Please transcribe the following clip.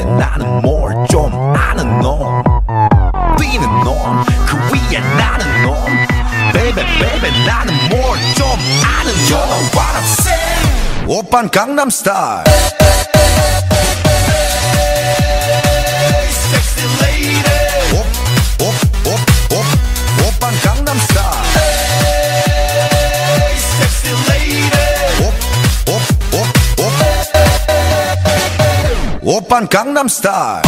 집에 나는 뭘좀 아는 놈 뛰는 놈그 위에 나는 놈 Baby baby 나는 뭘좀 아는 놈 You know what I'm saying 오빤 강남스타일 오, 오, 오, 오 오빤 강남스타일